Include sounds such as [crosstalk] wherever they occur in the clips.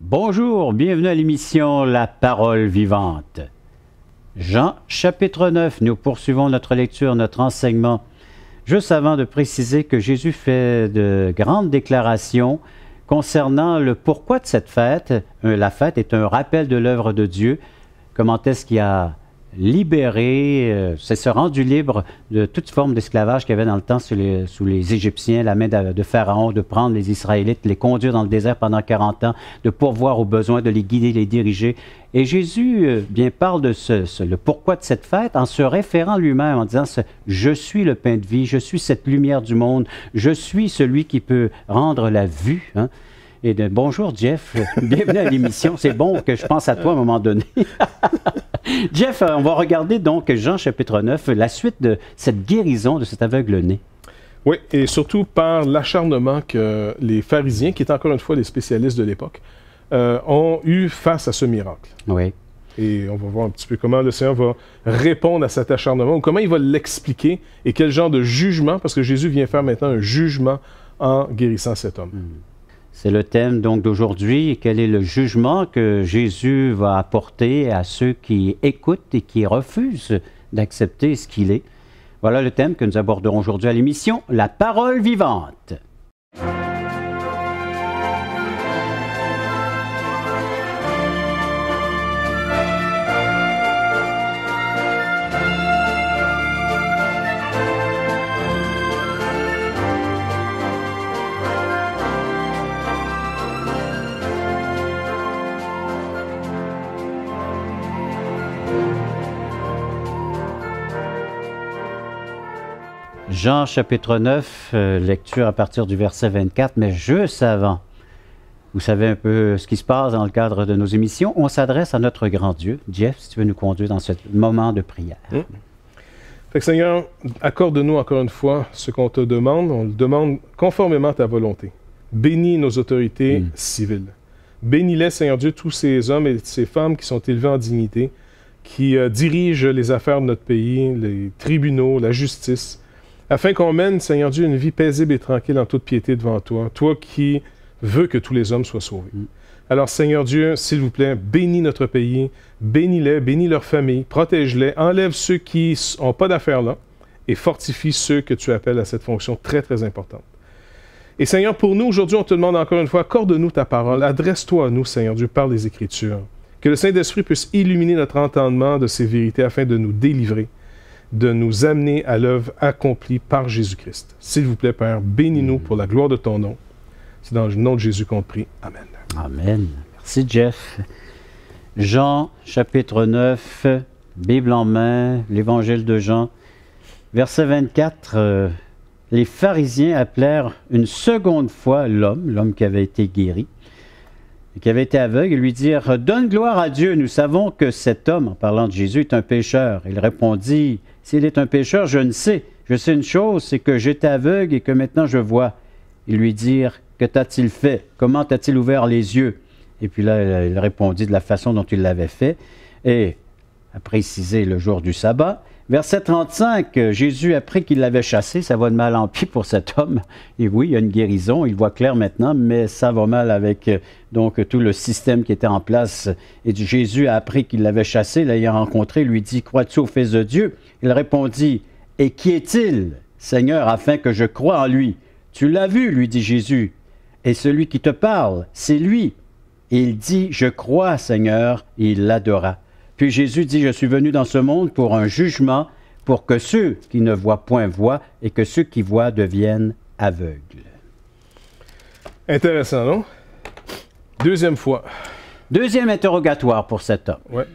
Bonjour, bienvenue à l'émission La parole vivante. Jean chapitre 9, nous poursuivons notre lecture, notre enseignement. Juste avant de préciser que Jésus fait de grandes déclarations concernant le pourquoi de cette fête. Euh, la fête est un rappel de l'œuvre de Dieu. Comment est-ce qu'il a libéré, euh, c'est se rendu libre de toute forme d'esclavage qu'il y avait dans le temps sous les, Égyptiens, la main de, Pharaon, de prendre les Israélites, les conduire dans le désert pendant 40 ans, de pourvoir aux besoins, de les guider, les diriger. Et Jésus euh, bien parle de ce, ce, le pourquoi de cette fête en se référant lui-même, en disant Je suis le pain de vie, je suis cette lumière du monde, je suis celui qui peut rendre la vue. Hein. Et de, bonjour Jeff, [laughs] bienvenue à l'émission. C'est bon que je pense à toi à un moment donné. [laughs] Jeff, on va regarder donc Jean chapitre 9, la suite de cette guérison de cet aveugle-né. Oui, et surtout par l'acharnement que les pharisiens, qui étaient encore une fois les spécialistes de l'époque, euh, ont eu face à ce miracle. Oui. Et on va voir un petit peu comment le Seigneur va répondre à cet acharnement, ou comment il va l'expliquer, et quel genre de jugement, parce que Jésus vient faire maintenant un jugement en guérissant cet homme. Mm. C'est le thème donc d'aujourd'hui. Quel est le jugement que Jésus va apporter à ceux qui écoutent et qui refusent d'accepter ce qu'il est? Voilà le thème que nous aborderons aujourd'hui à l'émission La parole vivante. Jean chapitre 9, euh, lecture à partir du verset 24, mais juste avant, vous savez un peu ce qui se passe dans le cadre de nos émissions, on s'adresse à notre grand Dieu. Jeff, si tu veux nous conduire dans ce moment de prière. Mmh. Fait que Seigneur, accorde-nous encore une fois ce qu'on te demande, on le demande conformément à ta volonté. Bénis nos autorités mmh. civiles. Bénis-les, Seigneur Dieu, tous ces hommes et ces femmes qui sont élevés en dignité, qui euh, dirigent les affaires de notre pays, les tribunaux, la justice, afin qu'on mène, Seigneur Dieu, une vie paisible et tranquille en toute piété devant toi, toi qui veux que tous les hommes soient sauvés. Mm. Alors, Seigneur Dieu, s'il vous plaît, bénis notre pays, bénis-les, bénis leurs familles, protège-les, enlève ceux qui n'ont pas d'affaires là et fortifie ceux que tu appelles à cette fonction très, très importante. Et Seigneur, pour nous, aujourd'hui, on te demande encore une fois, accorde-nous ta parole, adresse-toi à nous, Seigneur Dieu, par les Écritures. Que le Saint-Esprit puisse illuminer notre entendement de ces vérités afin de nous délivrer de nous amener à l'œuvre accomplie par Jésus-Christ. S'il vous plaît, Père, bénis-nous pour la gloire de ton nom. C'est dans le nom de Jésus qu'on te prie. Amen. Amen. Merci, Jeff. Jean, chapitre 9, Bible en main, l'Évangile de Jean, verset 24. Euh, les pharisiens appelèrent une seconde fois l'homme, l'homme qui avait été guéri, et qui avait été aveugle, et lui dirent Donne gloire à Dieu, nous savons que cet homme, en parlant de Jésus, est un pécheur. Il répondit s'il est un pécheur, je ne sais. Je sais une chose, c'est que j'étais aveugle et que maintenant je vois. Il lui dire Que t'a-t-il fait? Comment t'a-t-il ouvert les yeux? Et puis là, il répondit de la façon dont il l'avait fait. Et a précisé le jour du sabbat. Verset 35, Jésus, après qu'il l'avait chassé, ça va de mal en pis pour cet homme. Et oui, il y a une guérison, il voit clair maintenant, mais ça va mal avec donc tout le système qui était en place. Et Jésus, après qu'il l'avait chassé, l'ayant rencontré, lui dit Crois-tu au Fils de Dieu? Il répondit, Et qui est-il, Seigneur, afin que je croie en lui? Tu l'as vu, lui dit Jésus, et celui qui te parle, c'est lui. Et il dit, Je crois, Seigneur, et il l'adora. Puis Jésus dit, Je suis venu dans ce monde pour un jugement, pour que ceux qui ne voient point voient, et que ceux qui voient deviennent aveugles. Intéressant, non? Deuxième fois. Deuxième interrogatoire pour cet homme. Ouais.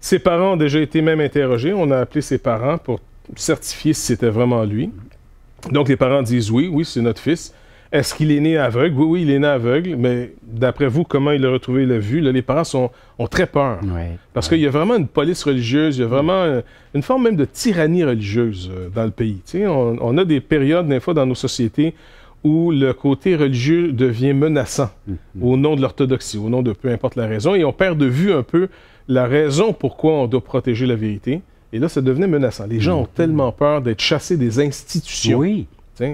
Ses parents ont déjà été même interrogés. On a appelé ses parents pour certifier si c'était vraiment lui. Donc les parents disent oui, oui, c'est notre fils. Est-ce qu'il est né aveugle? Oui, oui, il est né aveugle, mais d'après vous, comment il a retrouvé la vue? Là, les parents sont, ont très peur. Parce qu'il y a vraiment une police religieuse, il y a vraiment une, une forme même de tyrannie religieuse euh, dans le pays. On, on, a des périodes, des fois, dans nos sociétés où le côté religieux devient menaçant mm -hmm. au nom de l'orthodoxie, au nom de peu importe la raison, et on perd de vue un peu la raison pourquoi on doit protéger la vérité. Et là, ça devenait menaçant. Les gens ont tellement peur d'être chassés des institutions. Oui.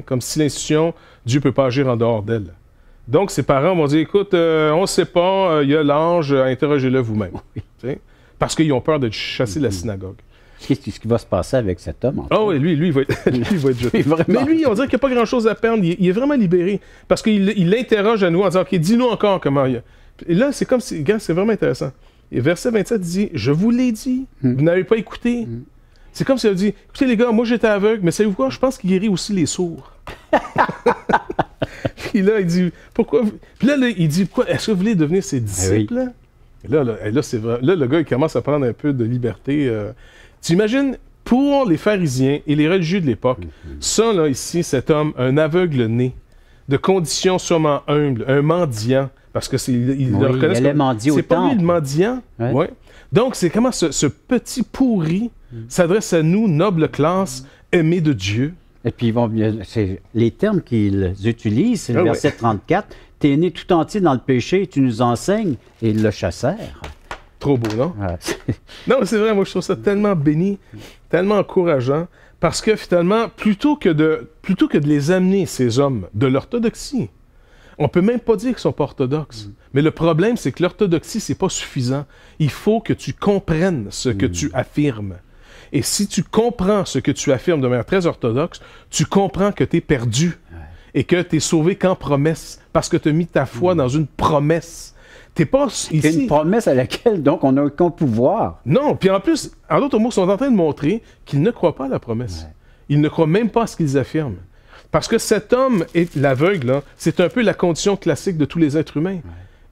Comme si l'institution, Dieu ne peut pas agir en dehors d'elle. Donc, ses parents vont dire écoute, euh, on ne sait pas, euh, il y a l'ange, euh, interrogez-le vous-même. Parce qu'ils ont peur de la synagogue. Qu'est-ce qui- va se passer avec cet homme? en Oh, oui, lui, lui, il va être, [laughs] lui, il va être jeté. [laughs] Oui, vraiment. Mais lui, on dirait qu'il n'y a pas grand-chose à perdre. Il, est- il est vraiment libéré. Parce qu'il il l'interroge à nous en disant OK, dis-nous encore comment il y a. Et là, c'est comme si. Regarde, c'est vraiment intéressant. Et verset 27 dit Je vous l'ai dit, Hmm. vous n'avez pas écouté. C'est comme s'il a dit Écoutez, les gars, moi j'étais aveugle, mais savez-vous quoi? Je pense qu'il guérit aussi les sourds. [laughs] Puis là, il dit Pourquoi vous- Puis là, là, il dit Est-ce que vous voulez devenir ses disciples? Et là, là, là, c'est vrai. Là, le gars, il commence à prendre un peu de liberté. euh. Tu imagines, pour les pharisiens et les religieux de l'époque, ça, là, ici, cet homme, un aveugle né, de conditions sûrement humbles, un mendiant, parce que c'est. Il, Oui, le reconnaît C'est pas lui le mendiant? Ouais. Ouais. Donc, c'est comment ce, ce petit pourri s'adresse à nous, noble classe, aimée de Dieu. Et puis, ils vont, c'est les termes qu'ils utilisent, c'est le Ah ouais. verset 34. T'es né tout entier dans le péché, tu nous enseignes, et ils le chassèrent. Trop beau, non? [laughs] Non, c'est vrai, moi je trouve ça tellement béni, tellement encourageant, parce que finalement, plutôt que de, plutôt que de les amener, ces hommes, de l'orthodoxie, on peut même pas dire qu'ils sont pas orthodoxes. Mais le problème, c'est que l'orthodoxie, c'est pas suffisant. Il faut que tu comprennes ce que tu affirmes. Et si tu comprends ce que tu affirmes de manière très orthodoxe, tu comprends que tu es perdu et que tu es sauvé qu'en promesse, parce que tu as mis ta foi dans une promesse. T'es pas C'est ici. une promesse à laquelle, donc, on n'a aucun pouvoir. Non, puis en plus, en d'autres mots, ils sont en train de montrer qu'ils ne croient pas à la promesse. Ils ne croient même pas à ce qu'ils affirment. Parce que cet homme, est l'aveugle, là, c'est un peu la condition classique de tous les êtres humains.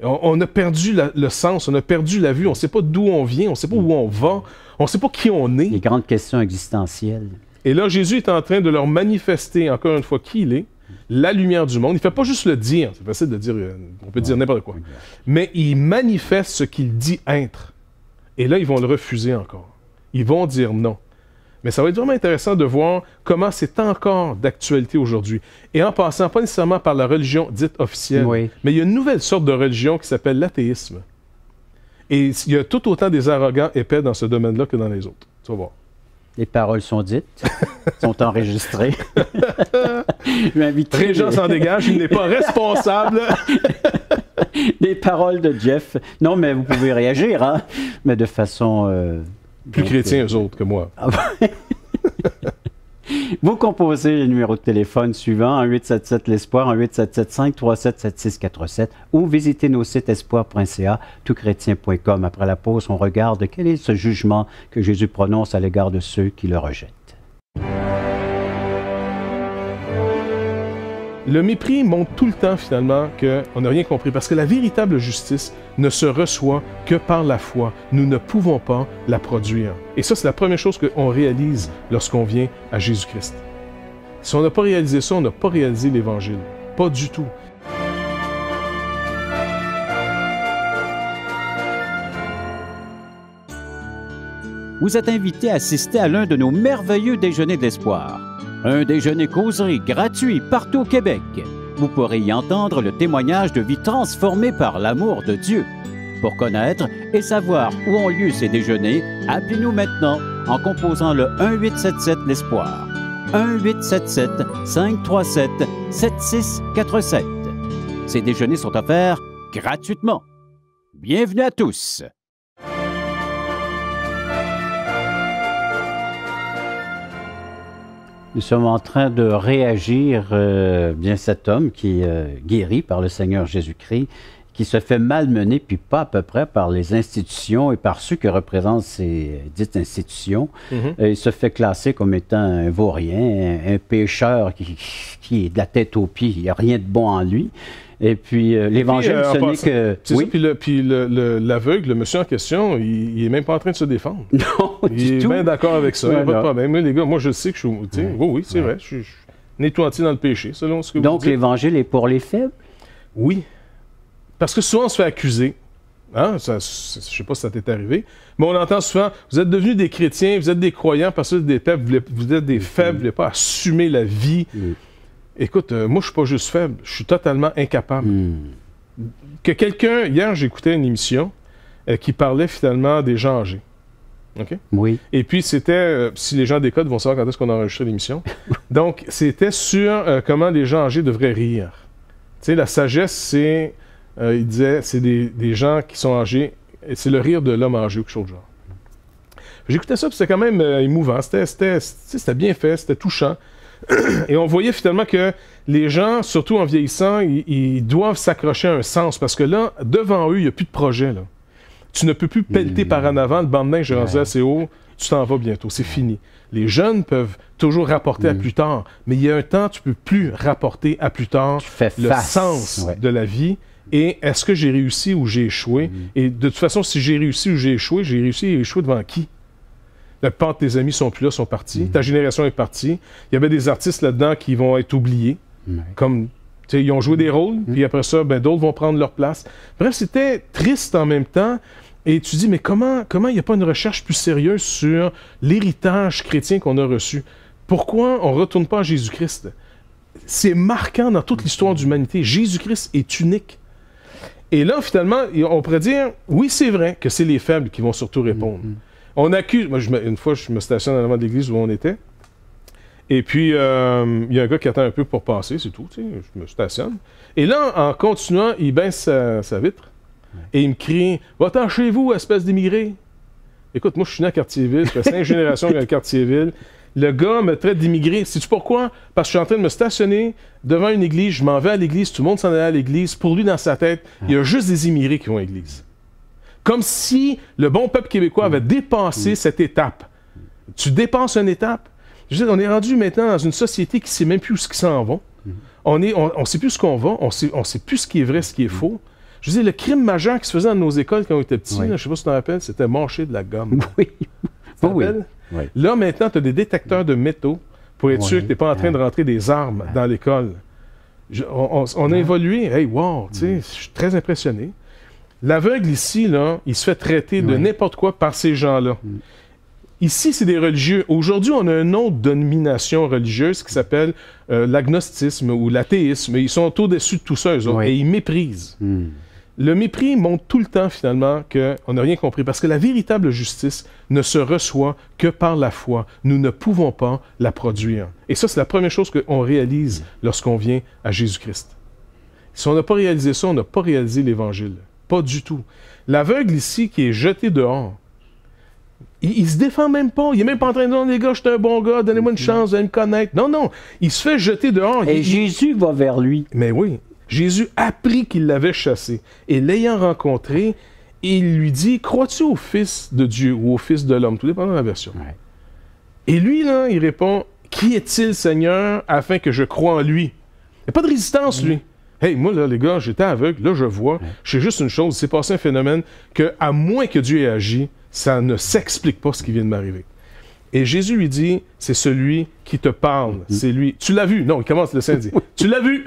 On, on a perdu la- le sens, on a perdu la vue, on ne sait pas d'où on vient, on ne sait pas où on va, on ne sait pas qui on Les est. grandes questions existentielles. Et là, Jésus est en train de leur manifester encore une fois qui il est, la lumière du monde. Il ne fait pas juste le dire, c'est facile de dire, euh, on peut dire n'importe quoi, mais il manifeste ce qu'il dit être. Et là, ils vont le refuser encore. Ils vont dire non. Mais ça va être vraiment intéressant de voir comment c'est encore d'actualité aujourd'hui. Et en passant, pas nécessairement par la religion dite officielle, Oui. mais il y a une nouvelle sorte de religion qui s'appelle l'athéisme. Et il y a tout autant des arrogants épais dans ce domaine-là que dans les autres. Tu vas voir. Les paroles sont dites, [laughs] sont enregistrées. [laughs] Régent s'en dégage, il n'est pas [laughs] responsable. les paroles de Jeff. Non, mais vous pouvez réagir, hein? Mais de façon... euh, Plus donc, chrétiens, eux autres, que moi. [laughs] Vous composez le numéro de téléphone suivant, en 877 l'Espoir, en 8775 377647 ou visitez nos sites espoir.ca, toutchrétien.com. Après la pause, on regarde quel est ce jugement que Jésus prononce à l'égard de ceux qui le rejettent. Le mépris montre tout le temps, finalement, qu'on n'a rien compris. Parce que la véritable justice ne se reçoit que par la foi. Nous ne pouvons pas la produire. Et ça, c'est la première chose qu'on réalise lorsqu'on vient à Jésus-Christ. Si on n'a pas réalisé ça, on n'a pas réalisé l'Évangile. Pas du tout. Vous êtes invité à assister à l'un de nos merveilleux déjeuners de l'espoir. Un déjeuner causerie gratuit partout au Québec. Vous pourrez y entendre le témoignage de vie transformée par l'amour de Dieu. Pour connaître et savoir où ont lieu ces déjeuners, appelez-nous maintenant en composant le 1877 l'espoir. 1877 537 7647. Ces déjeuners sont offerts gratuitement. Bienvenue à tous. Nous sommes en train de réagir, euh, bien cet homme qui est euh, guéri par le Seigneur Jésus-Christ, qui se fait malmener, puis pas à peu près par les institutions et par ceux que représentent ces dites institutions. Mhm. Euh, il se fait classer comme étant un vaurien, un, un pécheur qui, qui est de la tête aux pieds, il n'y a rien de bon en lui. Et puis euh, l'évangile, euh, ce n'est que... C'est Oui, ça. Puis le- Puis le- le- l'aveugle, le, monsieur en question, il, il est même pas en train de se défendre. [laughs] non, Il est tout. bien d'accord avec ça. Il n'y a pas de problème. Les gars, moi, je sais que je suis. Oui, oui, c'est Ouais. vrai. Je suis je entier dans le péché, selon ce que vous Donc dites. l'évangile est pour les faibles? Oui. Parce que souvent, on se fait accuser. Hein? Ça, je sais pas si ça t'est arrivé. Mais on entend souvent vous êtes devenus des chrétiens, vous êtes des croyants parce que vous êtes des faibles, vous, êtes des faibles, vous ne voulez pas assumer la vie. Mm. Écoute, euh, moi, je suis pas juste faible, je suis totalement incapable. Hmm. Que quelqu'un, hier, j'écoutais une émission euh, qui parlait finalement des gens âgés. OK? Oui. Et puis, c'était, euh, si les gens décodent, vont savoir quand est-ce qu'on a enregistré l'émission. [laughs] Donc, c'était sur comment les gens âgés devraient rire. sais, la sagesse, c'est, il disait, c'est des, des gens qui sont âgés, et c'est le rire de l'homme âgé ou quelque chose de genre. J'écoutais ça, puis c'était quand même émouvant. C'était, c'était, c'était bien fait, c'était touchant. [coughs] Et on voyait finalement que les gens, surtout en vieillissant, ils, ils doivent s'accrocher à un sens parce que là, devant eux, il n'y a plus de projet. Là. Tu ne peux plus pelleter par en avant, le banc de neige est rendu assez haut, tu t'en vas bientôt, c'est fini. Les jeunes peuvent toujours rapporter à Mm. plus tard, mais il y a un temps, tu peux plus rapporter à plus tard fais le face. sens Ouais. de la vie et est-ce que j'ai réussi ou j'ai échoué? Mm. Et de toute façon, si j'ai réussi ou j'ai échoué, j'ai réussi et échoué devant qui? La plupart de tes amis sont plus là, sont partis. Ta génération est partie. Il y avait des artistes là-dedans qui vont être oubliés, comme ils ont joué des rôles, Mm. puis après ça, ben, d'autres vont prendre leur place. Bref, c'était triste en même temps. Et tu dis, mais comment comment il n'y a pas une recherche plus sérieuse sur l'héritage chrétien qu'on a reçu? Pourquoi on ne retourne pas à Jésus-Christ? C'est marquant dans toute l'histoire de l'humanité. Jésus-Christ est unique. Et là, finalement, on pourrait dire, oui, c'est vrai que c'est les faibles qui vont surtout répondre. Mhm. On accuse, moi, je me- une fois, je me stationne en avant de l'église où on était. Et puis, euh, il y a un gars qui attend un peu pour passer, c'est tout. tu sais, Je me stationne. Et là, en continuant, il baisse sa, sa vitre et il me crie Va-t'en chez vous, espèce d'immigré. Écoute, moi, je suis né à Quartier-Ville, ça fait cinq [laughs] générations que à Quartier-Ville. Le gars me traite d'immigré. Sais-tu pourquoi? Parce que je suis en train de me stationner devant une église, je m'en vais à l'église, tout le monde s'en allait à l'église. Pour lui, dans sa tête, il y a juste des immigrés qui vont à l'église. Comme si le bon peuple québécois avait dépassé cette étape. Tu dépasses une étape. Je veux dire, on est rendu maintenant dans une société qui ne sait même plus où ce qu'ils s'en vont. On ne on, on sait plus ce qu'on va, on sait, on sait plus ce qui est vrai, ce qui est faux. Je veux dire, le crime majeur qui se faisait dans nos écoles quand on était petits, Oui. là, je sais pas si tu t'en rappelles, c'était mâcher de la gomme. [laughs] Oui. Tu Oui. Là, maintenant, tu as des détecteurs de métaux pour être sûr que tu n'es pas en train de rentrer des armes dans l'école. Je- on, on- on a évolué. Hey, wow, tu sais, je suis très impressionné. L'aveugle ici, là, il se fait traiter de n'importe quoi par ces gens-là. Mm. Ici, c'est des religieux. Aujourd'hui, on a une autre domination religieuse qui s'appelle euh, l'agnostisme ou l'athéisme. Ils sont au-dessus de tout ça, eux autres, Oui. et ils méprisent. Hmm. Le mépris montre tout le temps, finalement, qu'on n'a rien compris. Parce que la véritable justice ne se reçoit que par la foi. Nous ne pouvons pas la produire. Et ça, c'est la première chose qu'on réalise lorsqu'on vient à Jésus-Christ. Si on n'a pas réalisé ça, on n'a pas réalisé l'Évangile. Pas du tout. L'aveugle ici qui est jeté dehors, il, il se défend même pas. Il est même pas en train de dire, les gars, je suis un bon gars, donnez-moi une chance, vous allez me connaître. Non, non. Il se fait jeter dehors. Et Il- il- Jésus va vers lui. mais oui, Jésus apprit qu'il l'avait chassé. Et l'ayant rencontré, il lui dit Crois-tu au Fils de Dieu ou au Fils de l'homme? Tout dépend de la version. Ouais. Et lui, là, il répond Qui est-il, Seigneur, afin que je croie en lui? Il n'y a pas de résistance, lui. Hey, moi, là, les gars, j'étais aveugle, là, je vois. Je sais juste une chose il s'est passé un phénomène que, à moins que Dieu ait agi, ça ne s'explique pas ce qui vient de m'arriver. Et Jésus lui dit, c'est celui qui te parle, c'est lui. Tu l'as vu? Non, il commence le Saint dit. tu l'as vu?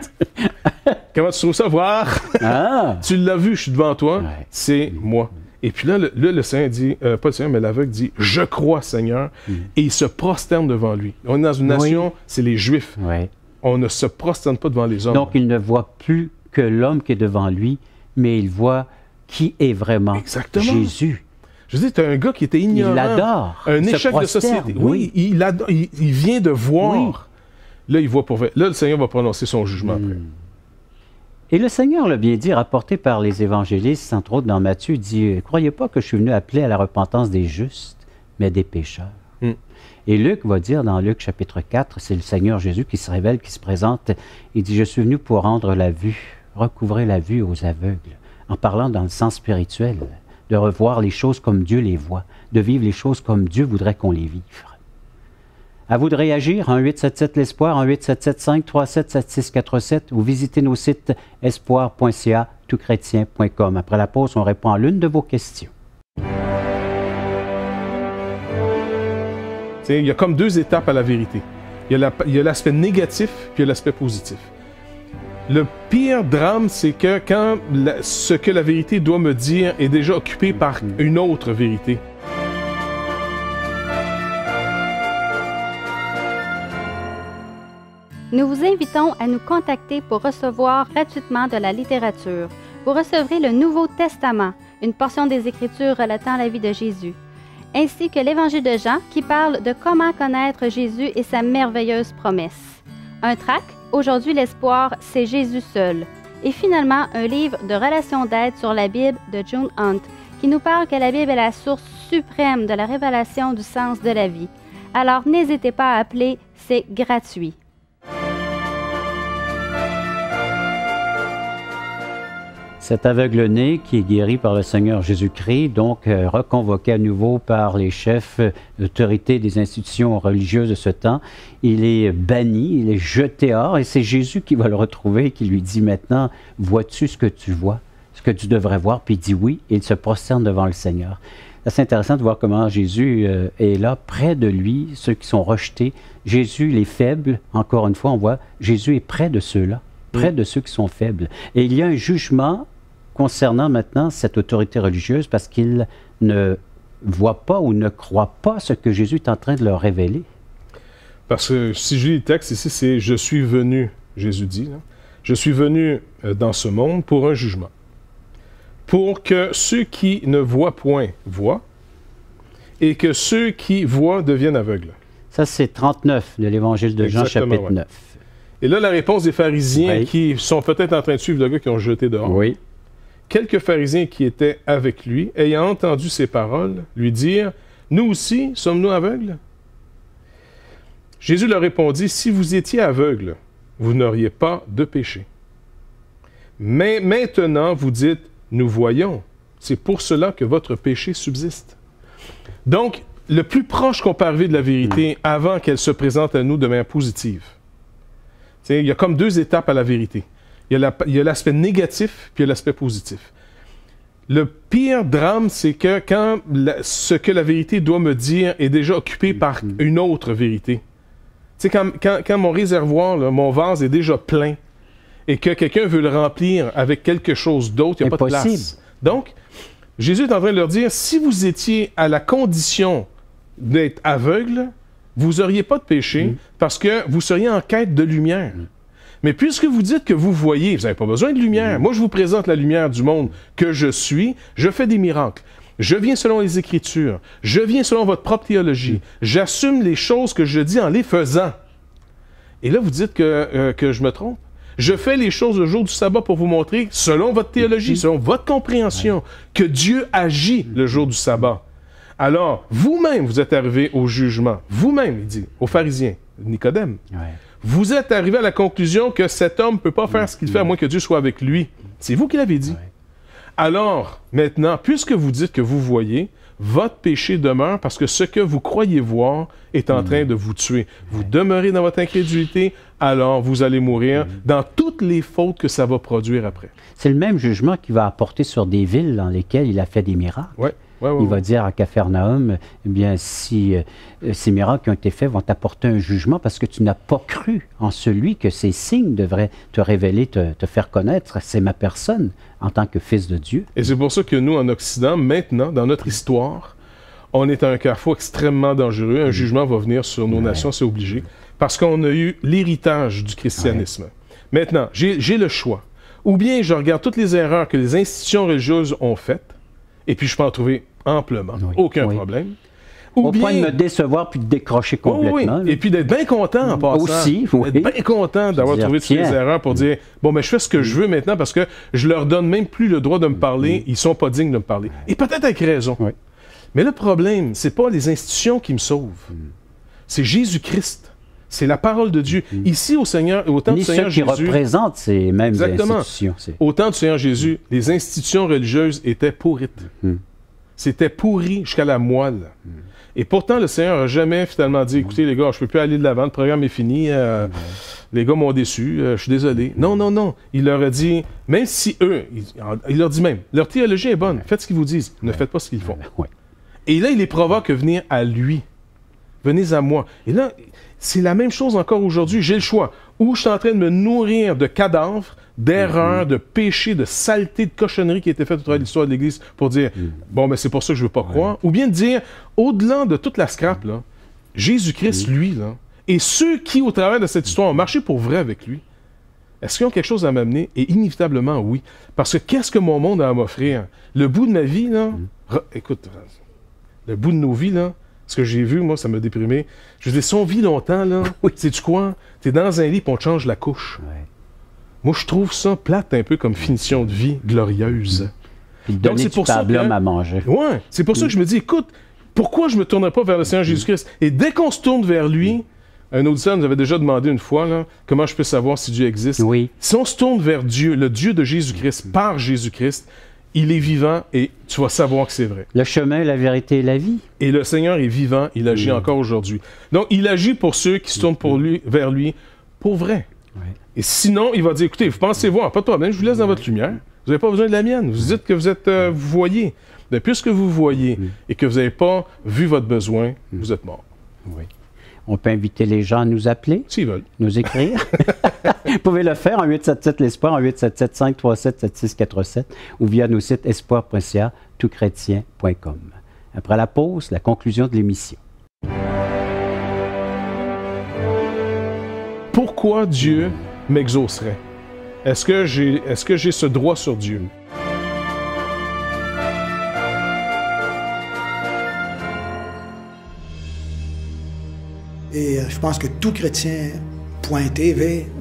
[laughs] Comment tu trouves ça? Voir? Ah! [laughs] tu l'as vu, je suis devant toi, Ouais. c'est moi. Et puis là, le, le Saint dit, euh, pas le Seigneur, mais l'aveugle dit, je crois, Seigneur, et il se prosterne devant lui. On est dans une Mm. Oui. nation, c'est les Juifs. On ne se prosterne pas devant les hommes. Donc, il ne voit plus que l'homme qui est devant lui, mais il voit qui est vraiment Exactement. Jésus. Je veux dire, tu un gars qui était Il ignorant. l'adore. Un Il échec de société. Oui, il, adore- il- il vient de voir. Là, il voit pour vrai. Là, le Seigneur va prononcer son jugement après. Hmm. Et le Seigneur l'a bien dit, rapporté par les évangélistes, entre autres dans Matthieu, il dit Croyez pas que je suis venu appeler à la repentance des justes, mais des pécheurs. Et Luc va dire dans Luc chapitre 4, c'est le Seigneur Jésus qui se révèle, qui se présente. Il dit Je suis venu pour rendre la vue, recouvrer la vue aux aveugles, en parlant dans le sens spirituel, de revoir les choses comme Dieu les voit, de vivre les choses comme Dieu voudrait qu'on les vive. À vous de réagir, en 877 l'Espoir, en 877 377 ou visitez nos sites espoir.ca, toutchrétien.com. Après la pause, on répond à l'une de vos questions. Il y a comme deux étapes à la vérité. Il y a la- l'aspect négatif, puis il y a l'aspect positif. Le pire drame, c'est que quand la- ce que la vérité doit me dire est déjà occupé par une autre vérité. Nous vous invitons à nous contacter pour recevoir gratuitement de la littérature. Vous recevrez le Nouveau Testament, une portion des Écritures relatant la vie de Jésus, ainsi que l'Évangile de Jean qui parle de comment connaître Jésus et sa merveilleuse promesse. Un tract, Aujourd'hui l'espoir, c'est Jésus seul. Et finalement, un livre de relations d'aide sur la Bible de June Hunt, qui nous parle que la Bible est la source suprême de la révélation du sens de la vie. Alors n'hésitez pas à appeler, c'est gratuit. Cet aveugle-né qui est guéri par le Seigneur Jésus-Christ, donc euh, reconvoqué à nouveau par les chefs d'autorité des institutions religieuses de ce temps, il est banni, il est jeté hors, et c'est Jésus qui va le retrouver et qui lui dit maintenant, vois-tu ce que tu vois, ce que tu devrais voir, puis il dit oui, et il se prosterne devant le Seigneur. C'est intéressant de voir comment Jésus euh, est là, près de lui, ceux qui sont rejetés. Jésus, les faibles, encore une fois, on voit, Jésus est près de ceux-là, près de ceux qui sont faibles. Et il y a un jugement concernant maintenant cette autorité religieuse parce qu'ils ne voient pas ou ne croient pas ce que Jésus est en train de leur révéler? Parce que si je lis le texte ici, c'est Je suis venu, Jésus dit, je suis venu euh, dans ce monde pour un jugement. Pour que ceux qui ne voient point voient et que ceux qui voient deviennent aveugles. Ça, c'est 39 de l'Évangile de Jean, chapitre ouais. 9. Et là, la réponse des pharisiens Oui. qui sont peut-être en train de suivre le gars qui ont jeté dehors. Oui. Quelques pharisiens qui étaient avec lui, ayant entendu ces paroles, lui dirent Nous aussi, sommes-nous aveugles Jésus leur répondit Si vous étiez aveugles, vous n'auriez pas de péché. Mais maintenant, vous dites Nous voyons. C'est pour cela que votre péché subsiste. Donc, le plus proche qu'on peut arriver de la vérité avant qu'elle se présente à nous de manière positive. Il y a comme deux étapes à la vérité. Il y a la- l'aspect négatif, puis il y a l'aspect positif. Le pire drame, c'est que quand la- ce que la vérité doit me dire est déjà occupé par une autre vérité. Tu sais, quand, quand- quand mon réservoir, là, mon vase est déjà plein, et que quelqu'un veut le remplir avec quelque chose d'autre, il n'y a pas de place. Donc, Jésus est en train de leur dire, si vous étiez à la condition d'être aveugle, vous n'auriez pas de péché Mm. parce que vous seriez en quête de lumière. Mais puisque vous dites que vous voyez, vous n'avez pas besoin de lumière. Moi, je vous présente la lumière du monde que je suis. Je fais des miracles. Je viens selon les Écritures. Je viens selon votre propre théologie. J'assume les choses que je dis en les faisant. Et là, vous dites que, euh, que je me trompe. Je fais les choses le jour du sabbat pour vous montrer, selon votre théologie, selon votre compréhension, que Dieu agit le jour du sabbat. Alors, vous-même, vous êtes arrivé au jugement. Vous-même, il dit, aux pharisiens, Nicodème. Ouais. Vous êtes arrivé à la conclusion que cet homme ne peut pas faire ce qu'il fait à moins que Dieu soit avec lui. C'est vous qui l'avez dit. Ouais. Alors, maintenant, puisque vous dites que vous voyez, votre péché demeure parce que ce que vous croyez voir est en train de vous tuer. Vous demeurez dans votre incrédulité, alors vous allez mourir dans toutes les fautes que ça va produire après. C'est le même jugement qu'il va apporter sur des villes dans lesquelles il a fait des miracles. Ouais, ouais, ouais, Il va ouais. dire à Capharnaüm, eh bien, si euh, ces miracles qui ont été faits vont t'apporter un jugement parce que tu n'as pas cru en celui que ces signes devraient te révéler, te, te faire connaître, c'est ma personne en tant que fils de Dieu. Et c'est pour ça que nous, en Occident, maintenant, dans notre histoire, on est à un carrefour extrêmement dangereux. Un jugement va venir sur nos nations, c'est obligé, parce qu'on a eu l'héritage du christianisme. Maintenant, j'ai le choix. Ou bien je regarde toutes les erreurs que les institutions religieuses ont faites, et puis je peux en trouver amplement, Oui. aucun Oui. problème. Ou Au point de me décevoir puis de décrocher Oh oui, complètement. là. Et puis d'être bien content en passant. Aussi, oui. D'être bien content d'avoir trouvé toutes les erreurs pour dire bon, mais je fais ce que je veux maintenant parce que je leur donne même plus le droit de me parler. Ils sont pas dignes de me parler. Et peut-être avec raison. Oui. Mais le problème, c'est pas les institutions qui me sauvent. Mm. C'est Jésus-Christ. C'est la parole de Dieu. Ici, au Seigneur, au temps Ni du ceux Seigneur qui Jésus, représentent ces mêmes Exactement. institutions. au temps du Seigneur Jésus, les institutions religieuses étaient pourrites. Mhm. C'était pourri jusqu'à la moelle. Et pourtant, le Seigneur n'a jamais finalement dit Écoutez, les gars, je ne peux plus aller de l'avant, le programme est fini, euh, les gars m'ont déçu, euh, je suis désolé. Non, non, non. Il leur a dit Même si eux, il, il leur dit même Leur théologie est bonne, faites ce qu'ils vous disent, ne faites pas ce qu'ils font. Ouais. Et là, il les provoque à venir à lui. Venez à moi. Et là, c'est la même chose encore aujourd'hui. J'ai le choix. Ou je suis en train de me nourrir de cadavres, d'erreurs, de péchés, de saletés, de cochonneries qui étaient faites au travers de l'histoire de l'Église pour dire bon, mais c'est pour ça que je veux pas croire. Ou bien de dire au-delà de toute la scrap, là, Jésus-Christ, lui, là, et ceux qui, au travers de cette histoire, ont marché pour vrai avec lui, est-ce qu'ils ont quelque chose à m'amener? Et inévitablement, oui. Parce que qu'est-ce que mon monde a à m'offrir? Le bout de ma vie, là, écoute, le bout de nos vies, là, ce que j'ai vu, moi, ça m'a déprimé. Je dire, si on vit longtemps, là, [laughs] sais-tu quoi? T'es dans un lit, puis on te change la couche. Ouais. Moi, je trouve ça plate un peu comme finition de vie glorieuse. Puis Donc, c'est pour ça que- à manger. Ouais, c'est pour ça que je me dis, écoute, pourquoi je me tournerais pas vers le Seigneur Jésus-Christ? Et dès qu'on se tourne vers lui, un auditeur nous avait déjà demandé une fois, là, comment je peux savoir si Dieu existe? Oui. Si on se tourne vers Dieu, le Dieu de Jésus-Christ, par Jésus-Christ, il est vivant et tu vas savoir que c'est vrai. Le chemin, la vérité et la vie. Et le Seigneur est vivant, il agit encore aujourd'hui. Donc, il agit pour ceux qui se tournent pour lui, vers lui pour vrai. Et sinon, il va dire, écoutez, vous pensez voir, pas de problème, je vous laisse dans votre lumière. Vous n'avez pas besoin de la mienne. Vous dites que vous êtes, euh, vous voyez. Mais puisque vous voyez et que vous n'avez pas vu votre besoin, vous êtes mort. Oui. On peut inviter les gens à nous appeler, S'ils veulent. nous écrire. [laughs] Vous pouvez le faire en 877 l'espoir, en 877 537 7647 ou via nos sites espoir.ca, toutchrétien.com. Après la pause, la conclusion de l'émission. Pourquoi Dieu m'exaucerait? Est-ce que j'ai est-ce que j'ai ce droit sur Dieu? Et euh, je pense que tout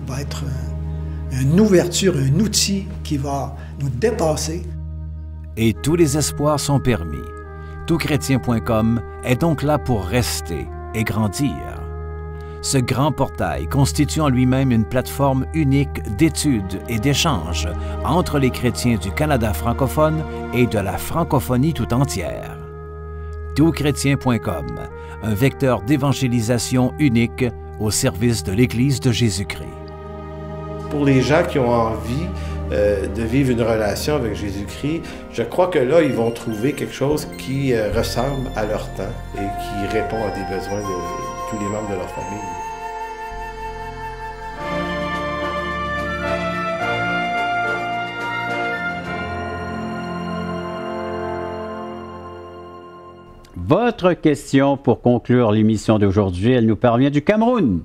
va être euh, une ouverture, un outil qui va nous dépasser. Et tous les espoirs sont permis. Toutchrétien.com est donc là pour rester et grandir. Ce grand portail constitue en lui-même une plateforme unique d'études et d'échanges entre les chrétiens du Canada francophone et de la francophonie tout entière. Toutchrétien.com, un vecteur d'évangélisation unique au service de l'Église de Jésus-Christ. pour les gens qui ont envie euh, de vivre une relation avec Jésus-Christ, je crois que là, ils vont trouver quelque chose qui euh, ressemble à leur temps et qui répond à des besoins de tous les membres de leur famille. Votre question pour conclure l'émission d'aujourd'hui, elle nous parvient du Cameroun.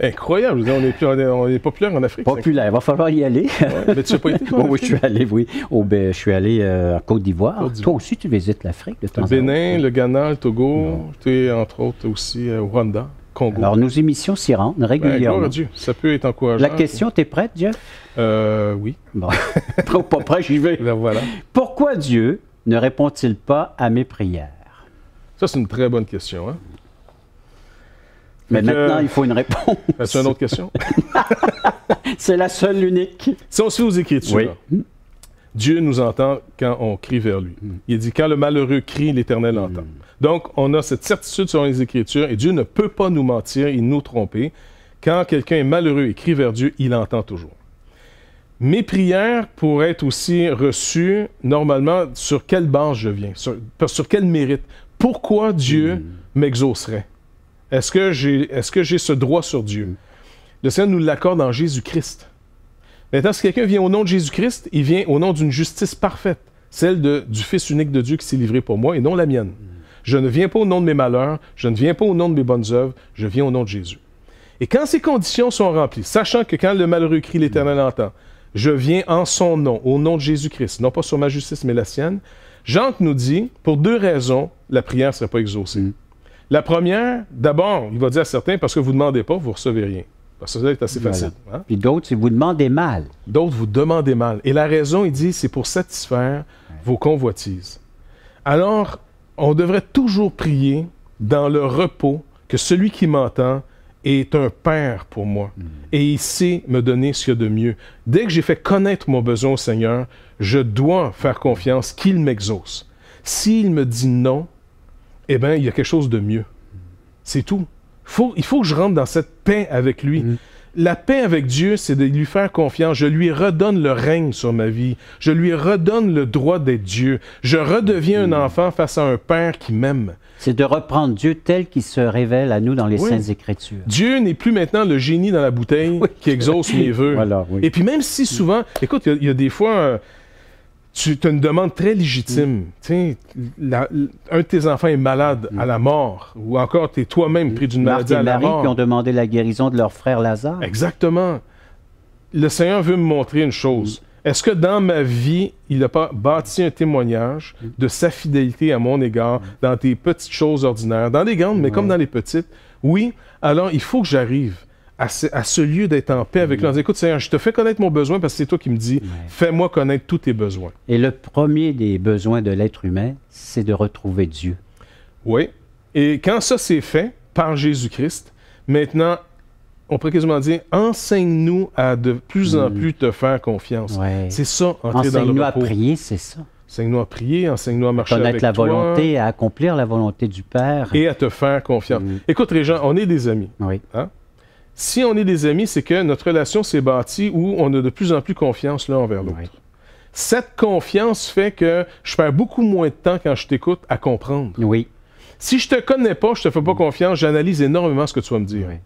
Incroyable, je veux dire, on est, plus- on est- on est populaire en Afrique. Populaire, il va falloir y aller. Ouais, Mais tu n'as pas été, toi, [laughs] oui, je suis allé, oui. Oh, ben, je suis allé euh, en Côte d'Ivoire. Côte d'Ivoire. Toi aussi, tu visites l'Afrique de temps Le en temps. Bénin, le Ghana, le Togo, tu es entre autres aussi euh, au Rwanda, Congo. Alors, nos émissions s'y rendent Ben, régulièrement. à Dieu, ça peut être encourageant. La question, t'es prête? Euh, oui, Bon, [laughs] trop pas prêt, j'y vais. Ben, voilà. Pourquoi Dieu ne répond-il pas à mes prières? Ça, c'est une très bonne question. Hein? Mais que- maintenant, il faut une réponse. [laughs] As-tu une autre question? [laughs] C'est la seule, unique. si on se fait aux Écritures, Oui. Dieu nous entend quand on crie vers lui. Il dit quand le malheureux crie, l'Éternel entend. Donc, on a cette certitude sur les Écritures et Dieu ne peut pas nous mentir et nous tromper. Quand quelqu'un est malheureux et crie vers Dieu, il entend toujours. Mes prières pourraient être aussi reçues normalement sur quelle base je viens, sur, sur quel mérite. Pourquoi Dieu m'exaucerait? Est-ce que j'ai ce droit sur Dieu? Le Seigneur nous l'accorde en Jésus-Christ. Maintenant, si quelqu'un vient au nom de Jésus-Christ, il vient au nom d'une justice parfaite, celle du Fils unique de Dieu qui s'est livré pour moi et non la mienne. Je ne viens pas au nom de mes malheurs, je ne viens pas au nom de mes bonnes œuvres, je viens au nom de Jésus. Et quand ces conditions sont remplies, sachant que quand le malheureux crie, l'Éternel entend, je viens en son nom, au nom de Jésus-Christ, non pas sur ma justice, mais la sienne, Jean nous dit, pour deux raisons, la prière ne serait pas exaucée. La première, d'abord, il va dire à certains, parce que vous ne demandez pas, vous ne recevez rien. Parce que ça, c'est assez Voilà. facile. hein? Puis d'autres, si vous demandez mal. D'autres, vous demandez mal. Et la raison, il dit, c'est pour satisfaire vos convoitises. Alors, on devrait toujours prier dans le repos que celui qui m'entend est un père pour moi. Et il sait me donner ce qu'il y a de mieux. Dès que j'ai fait connaître mon besoin au Seigneur, je dois faire confiance qu'il m'exauce. S'il me dit non, eh bien, il y a quelque chose de mieux. C'est tout. Faut, il faut que je rentre dans cette paix avec lui. La paix avec Dieu, c'est de lui faire confiance. Je lui redonne le règne sur ma vie. Je lui redonne le droit d'être Dieu. Je redeviens un enfant face à un Père qui m'aime. C'est de reprendre Dieu tel qu'il se révèle à nous dans les Oui. Saintes Écritures. Dieu n'est plus maintenant le génie dans la bouteille [laughs] Oui. qui exauce mes vœux. Voilà, oui. Et puis même si souvent, écoute, il y a- il y, a des fois, euh, tu as une demande très légitime. Sais, la- un de tes enfants est malade à la mort, ou encore tu es toi-même pris d'une maladie et à la Marie mort. qui ont demandé la guérison de leur frère Lazare. Exactement. Le Seigneur veut me montrer une chose. Est-ce que dans ma vie, il n'a pas bâti un témoignage de sa fidélité à mon égard dans des petites choses ordinaires, dans les grandes, mais comme dans les petites? Oui, alors il faut que j'arrive à ce, à ce lieu d'être en paix avec lui. En disant, Écoute, Seigneur, je te fais connaître mon besoin parce que c'est toi qui me dis, Ouais. fais-moi connaître tous tes besoins. Et le premier des besoins de l'être humain, c'est de retrouver Dieu. Oui. Et quand ça c'est fait par Jésus-Christ, maintenant, on pourrait quasiment dire, enseigne-nous à de plus en Mm. plus te faire confiance. Ouais. C'est ça, entrer dans Enseigne-nous à prier, c'est ça. Enseigne-nous à prier, enseigne-nous à marcher avec Connaître la toi volonté, à accomplir la volonté du Père. et à te faire confiance. Mm. Écoute, Régent, on est des amis. Oui, Si on est des amis, c'est que notre relation s'est bâtie où on a de plus en plus confiance l'un envers l'autre. Cette confiance fait que je perds beaucoup moins de temps quand je t'écoute à comprendre. oui, Si je te connais pas, je te fais pas confiance, j'analyse énormément ce que tu vas me dire. oui.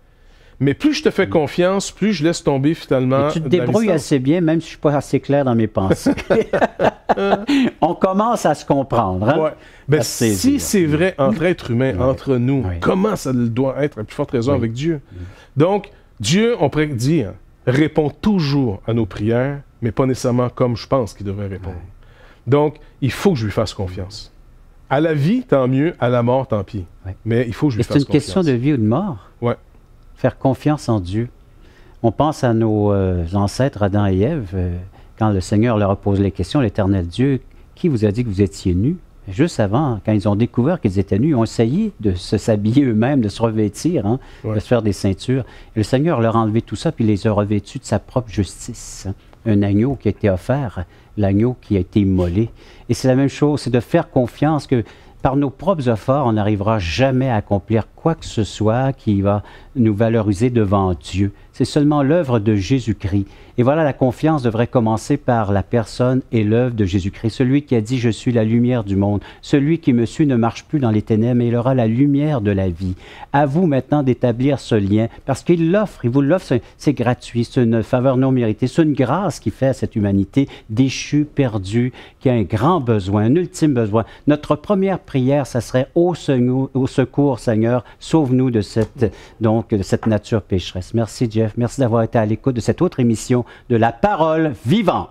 Mais plus je te fais confiance, plus je laisse tomber finalement. Et tu te débrouilles assez bien, même si je suis pas assez clair dans mes pensées. [laughs] On commence à se comprendre. hein? Ouais. Ben, si c'est vrai entre êtres humains, Ouais. entre nous, Ouais. comment ça doit être à plus forte raison avec Dieu? Donc, Dieu, on pourrait dire, répond toujours à nos prières, mais pas nécessairement comme je pense qu'il devrait répondre. Donc, il faut que je lui fasse confiance. À la vie, tant mieux. À la mort, tant pis. Mais il faut que je lui fasse c'est une confiance. question de vie ou de mort? Ouais. Faire confiance en Dieu. On pense à nos euh, ancêtres, Adam et Ève, euh, quand le Seigneur leur a posé les questions, l'éternel Dieu, qui vous a dit que vous étiez nus? Juste avant, quand ils ont découvert qu'ils étaient nus, ils ont essayé de se s'habiller eux-mêmes, de se revêtir, hein, Ouais. de se faire des ceintures. Et le Seigneur leur a enlevé tout ça, puis il les a revêtus de sa propre justice. hein. Un agneau qui a été offert, l'agneau qui a été immolé. Et c'est la même chose, c'est de faire confiance que par nos propres efforts, on n'arrivera jamais à accomplir quoi que ce soit qui va nous valoriser devant Dieu. C'est seulement l'œuvre de Jésus-Christ. Et voilà, la confiance devrait commencer par la personne et l'œuvre de Jésus-Christ. Celui qui a dit, je suis la lumière du monde. Celui qui me suit ne marche plus dans les ténèbres, mais il aura la lumière de la vie. À vous maintenant d'établir ce lien, parce qu'il l'offre, il vous l'offre, c'est- gratuit, c'est une faveur non méritée, c'est une grâce qui fait à cette humanité déchue, perdue, qui a un grand besoin, un ultime besoin. Notre première prière, ça serait au secours, au secours Seigneur, sauve-nous de cette, donc, de cette nature pécheresse. Merci, Merci d'avoir été à l'écoute de cette autre émission de La Parole Vivante.